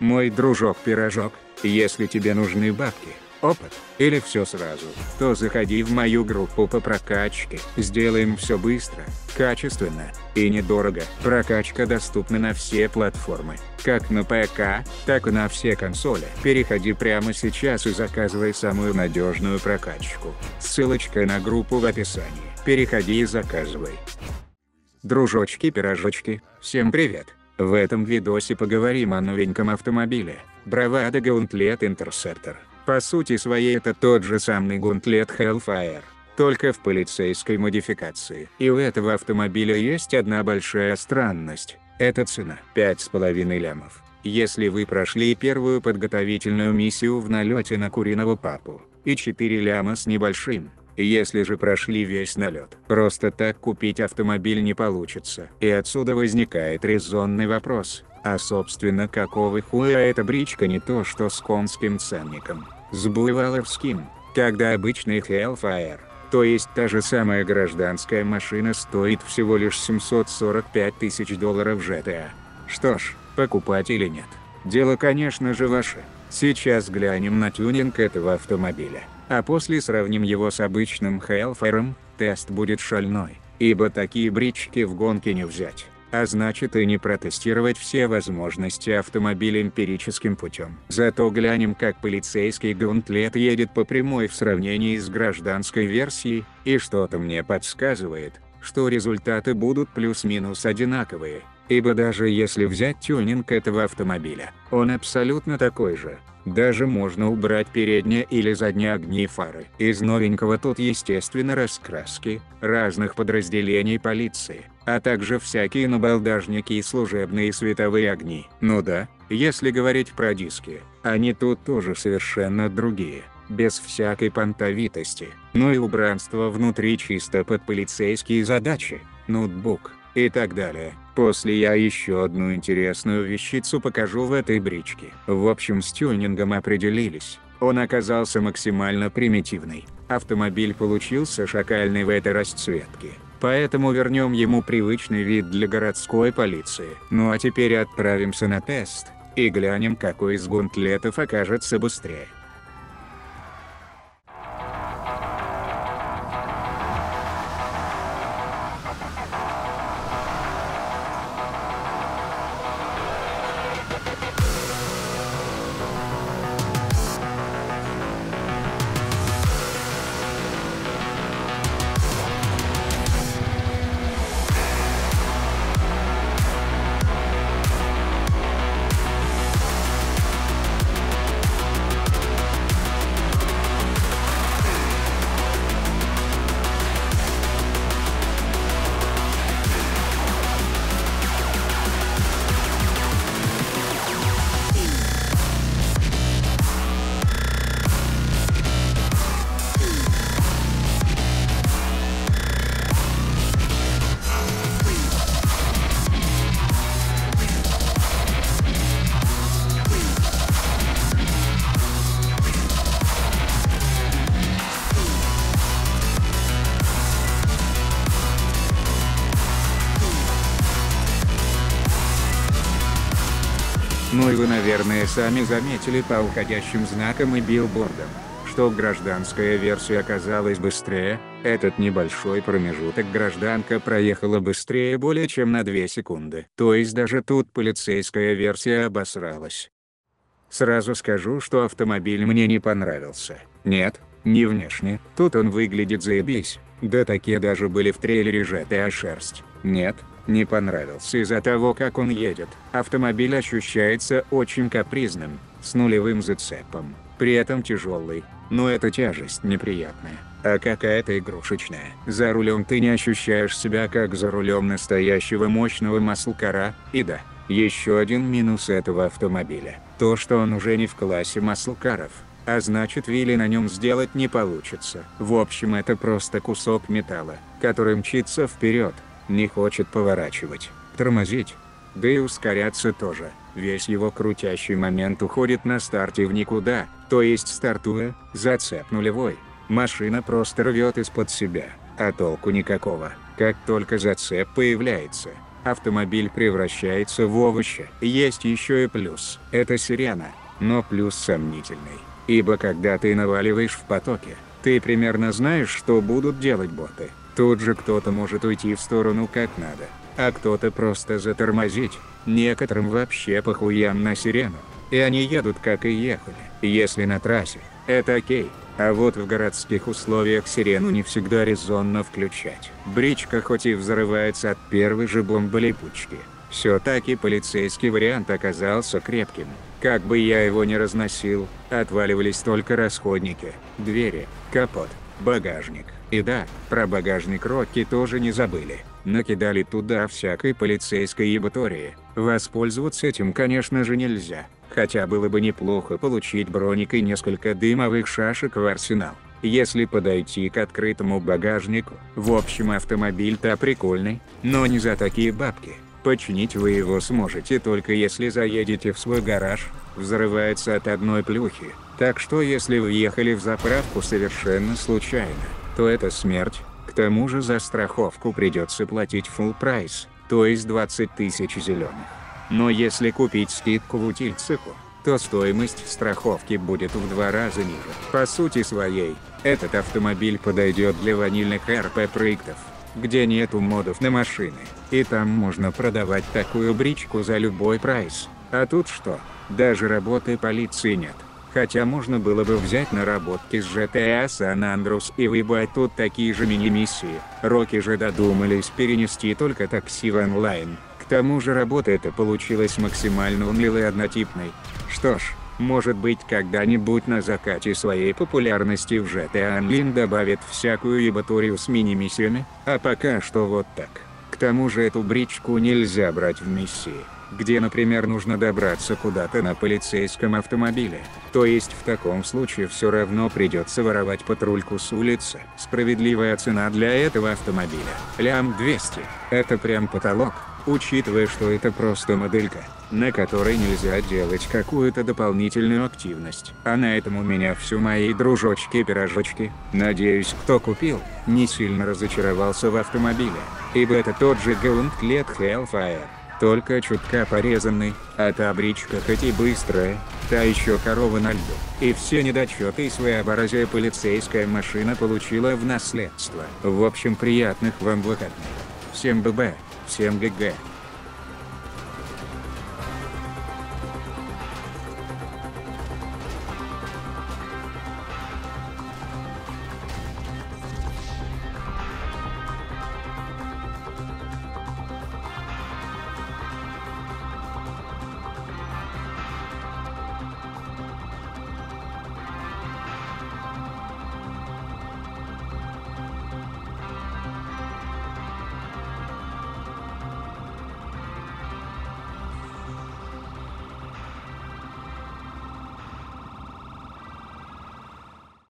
Мой дружок-пирожок, если тебе нужны бабки, опыт, или все сразу, то заходи в мою группу по прокачке. Сделаем все быстро, качественно и недорого. Прокачка доступна на все платформы, как на ПК, так и на все консоли. Переходи прямо сейчас и заказывай самую надежную прокачку. Ссылочка на группу в описании. Переходи и заказывай. Дружочки-пирожочки, всем привет! В этом видосе поговорим о новеньком автомобиле, Bravado Gauntlet Interceptor. По сути своей это тот же самый Gauntlet Hellfire, только в полицейской модификации. И у этого автомобиля есть одна большая странность. Это цена. 5,5 лямов. Если вы прошли первую подготовительную миссию в налете на куриного папу, и 4 ляма с небольшим, если же прошли весь налет, просто так купить автомобиль не получится. И отсюда возникает резонный вопрос, а собственно какого хуя эта бричка не то что с конским ценником, с буйволовским, когда обычный Hellfire, то есть та же самая гражданская машина стоит всего лишь 745 тысяч долларов GTA. Что ж, покупать или нет, дело конечно же ваше. Сейчас глянем на тюнинг этого автомобиля. А после сравним его с обычным Hellfire, тест будет шальной, ибо такие брички в гонке не взять, а значит и не протестировать все возможности автомобиля эмпирическим путем. Зато глянем как полицейский гунтлет едет по прямой в сравнении с гражданской версией, и что-то мне подсказывает, что результаты будут плюс-минус одинаковые, ибо даже если взять тюнинг этого автомобиля, он абсолютно такой же, даже можно убрать передние или задние огни фары. Из новенького тут естественно раскраски, разных подразделений полиции, а также всякие набалдажники и служебные световые огни. Ну да, если говорить про диски, они тут тоже совершенно другие, без всякой понтовитости. Ну и убранство внутри чисто под полицейские задачи, ноутбук и так далее. После я еще одну интересную вещицу покажу в этой бричке. В общем с тюнингом определились. Он оказался максимально примитивный. Автомобиль получился шакальный в этой расцветке. Поэтому вернем ему привычный вид для городской полиции. Ну а теперь отправимся на тест. И глянем какой из гунтлетов окажется быстрее. Ну и вы наверное сами заметили по уходящим знакам и билбордам, что гражданская версия оказалась быстрее, этот небольшой промежуток гражданка проехала быстрее более чем на 2 секунды. То есть даже тут полицейская версия обосралась. Сразу скажу, что автомобиль мне не понравился. Нет, не внешне, тут он выглядит заебись, да такие даже были в трейлере GTA шерсть. Нет, не понравился из-за того как он едет. Автомобиль ощущается очень капризным, с нулевым зацепом, при этом тяжелый, но эта тяжесть неприятная, а какая-то игрушечная. За рулем ты не ощущаешь себя как за рулем настоящего мощного маслкара, и да, еще один минус этого автомобиля, то что он уже не в классе маслкаров а значит вилли на нем сделать не получится. В общем это просто кусок металла, который мчится вперед, не хочет поворачивать, тормозить. Да и ускоряться тоже. Весь его крутящий момент уходит на старте в никуда, то есть стартуя, зацеп нулевой. Машина просто рвет из-под себя, а толку никакого. Как только зацеп появляется, автомобиль превращается в овощи. Есть еще и плюс. Это сирена. Но плюс сомнительный. Ибо когда ты наваливаешь в потоке, ты примерно знаешь, что будут делать боты. Тут же кто-то может уйти в сторону как надо, а кто-то просто затормозить. Некоторым вообще похуям на сирену. И они едут как и ехали. Если на трассе, это окей. А вот в городских условиях сирену не всегда резонно включать. Бричка хоть и взрывается от первой же бомболипучки. Все-таки полицейский вариант оказался крепким. Как бы я его ни разносил, отваливались только расходники, двери, капот, багажник. И да, про багажник Рокки тоже не забыли. Накидали туда всякой полицейской ебатории. Воспользоваться этим конечно же нельзя. Хотя было бы неплохо получить броник и несколько дымовых шашек в арсенал. Если подойти к открытому багажнику, в общем автомобиль-то прикольный, но не за такие бабки. Починить вы его сможете только если заедете в свой гараж, взрывается от одной плюхи. Так что если вы ехали в заправку совершенно случайно, то это смерть. К тому же за страховку придется платить full прайс, то есть 20 тысяч зеленых. Но если купить скидку в утильцику, то стоимость страховки будет в два раза ниже. По сути своей, этот автомобиль подойдет для ванильных РП-проектов, где нету модов на машины, и там можно продавать такую бричку за любой прайс. А тут что, даже работы полиции нет. Хотя можно было бы взять наработки с GTA San Andreas и выбрать тут такие же мини-миссии. Роки же додумались перенести только такси в онлайн тому же работа эта получилась максимально унылой и однотипной. Что ж, может быть когда-нибудь на закате своей популярности в GTA Online добавят всякую ебаторию с мини-миссиями, а пока что вот так. К тому же эту бричку нельзя брать в миссии, где например нужно добраться куда-то на полицейском автомобиле. То есть в таком случае все равно придется воровать патрульку с улицы. Справедливая цена для этого автомобиля. Лям 200. Это прям потолок учитывая что это просто моделька, на которой нельзя делать какую-то дополнительную активность. А на этом у меня все мои дружочки-пирожочки. Надеюсь кто купил, не сильно разочаровался в автомобиле, ибо это тот же Gauntlet Hellfire, только чутка порезанный, а та бричка хоть и быстрая, та еще корова на льду. И все недочеты и своеобразие полицейская машина получила в наследство. В общем приятных вам выходных. Всем ББ. Всем ГГ.